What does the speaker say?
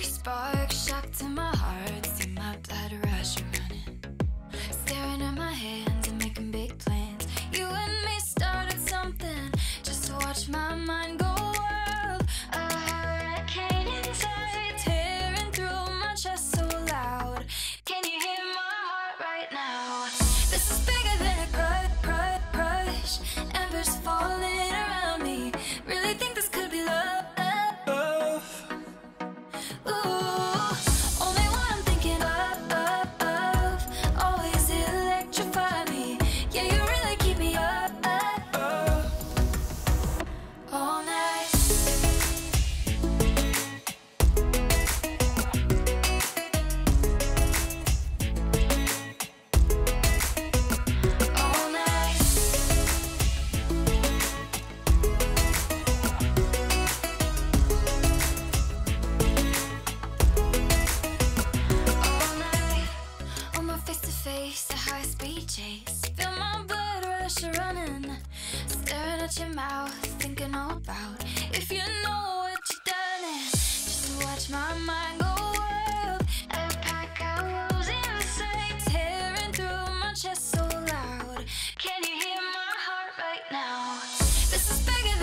spark, shock to my heart. See my blood rush running. Staring at my hands and making big plans. You and me started something just to watch my mind go wild. A hurricane inside, tearing through my chest so loud. Can you hear my heart right now? This is bigger speed chase. Feel my blood rush running, staring at your mouth, thinking all about if you know what you've done. Just watch my mind go wild. I pack out wolves inside, tearing through my chest so loud. Can you hear my heart right now? This is bigger. than.